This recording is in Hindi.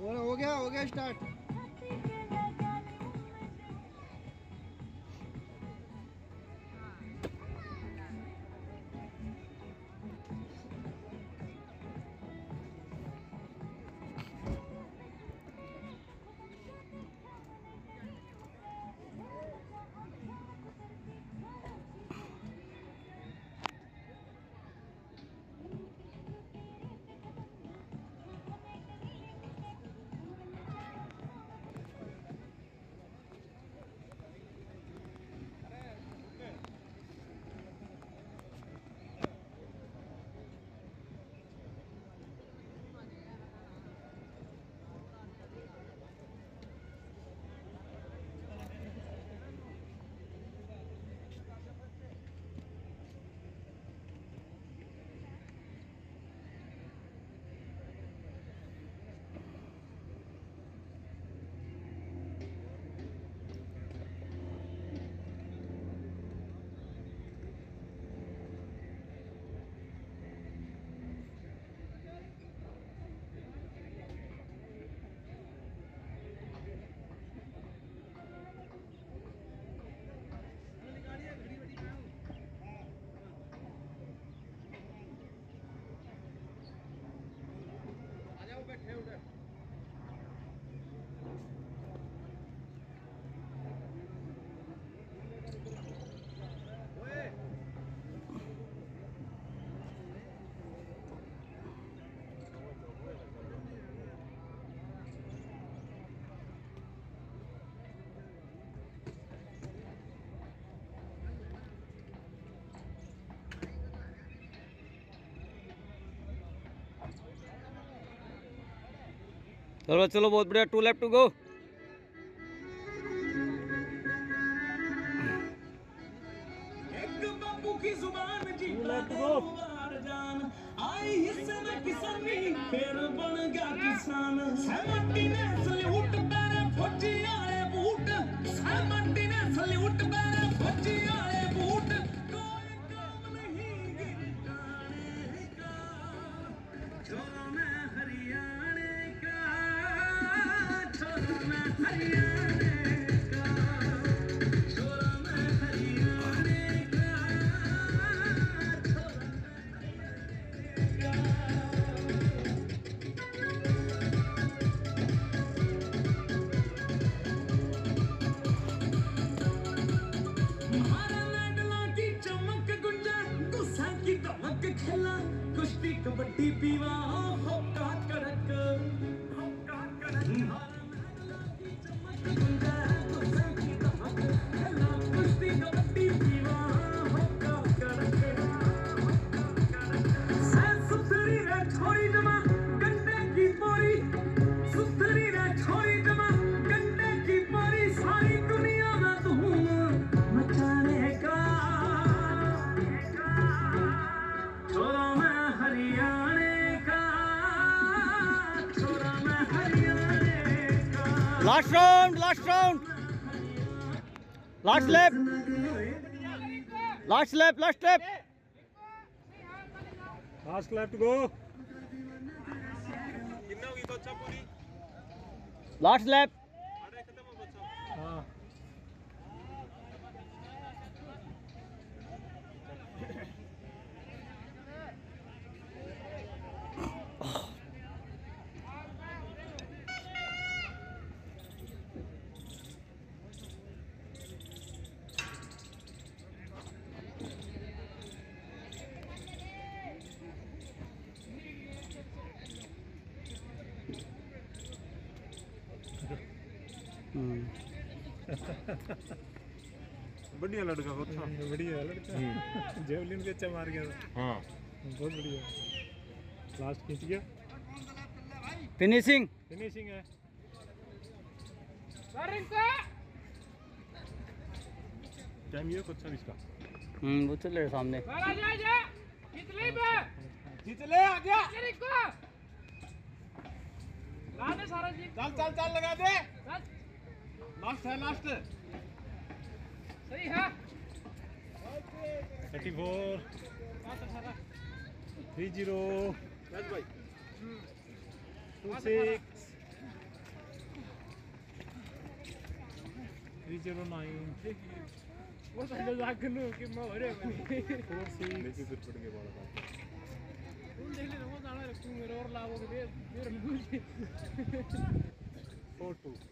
हो गया हो गया स्टार्ट Hilda. चलो चलो बहुत बढ़िया टू लेफ़्ट टू गो एक की ज़ुबान जीता जान आई हिस्से में किसानी खेला कुश्ती कबड्डी पीवा होका कड़क। होका कड़क हार नाडला की चमक। Gunja last round last round last left last left last left last left go last left बढ़िया लड़का बहुत था बढ़िया लड़का। जेवलिन भी अच्छा मार गया था। हाँ। बहुत बढ़िया। लास्ट खींच गया। फिनिशिंग। फिनिशिंग है। टाइम ये कुछ इसका। हम्म वो चल रहे सामने। जितले आ गया चल चल चल लगा दे। लास्ट है लास्ट सही है 34 30 राज भाई 26 309 वो साइड लाग नु कि मैं हो रे 46 लेके फिर पड़ गया बड़ा बात देख ले वो जाना रखूँ मेरे और लाओगे फिर मुझे 42